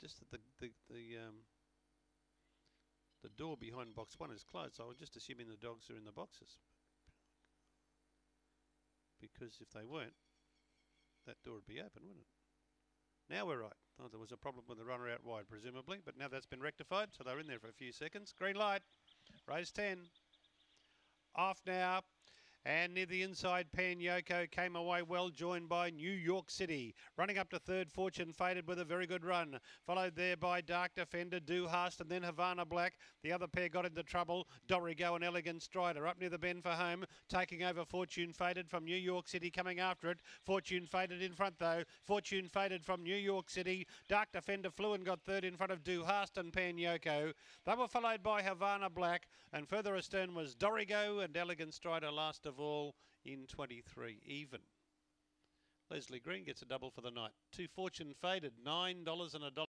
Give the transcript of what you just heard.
just that the the the um, the door behind box one is closed. So I was just assuming the dogs are in the boxes. Because if they weren't, that door would be open, wouldn't it? Now we're right. Oh, there was a problem with the runner out wide, presumably, but now that's been rectified, so they're in there for a few seconds. Green light, race 10. Off now. And near the inside, Pan Yoko came away well, joined by New York City. Running up to third, Fortune Faded with a very good run. Followed there by Dark Defender, Dewhast, and then Havana Black. The other pair got into trouble. Dorigo and Elegant Strider up near the bend for home. Taking over Fortune Faded from New York City, coming after it. Fortune Faded in front though. Fortune Faded from New York City. Dark Defender flew and got third in front of Dewhast and Pan Yoko. They were followed by Havana Black, and further astern was Dorigo and Elegant Strider last of all in 23 even. Leslie Green gets a double for the night. Two fortune faded, $9 and a dollar.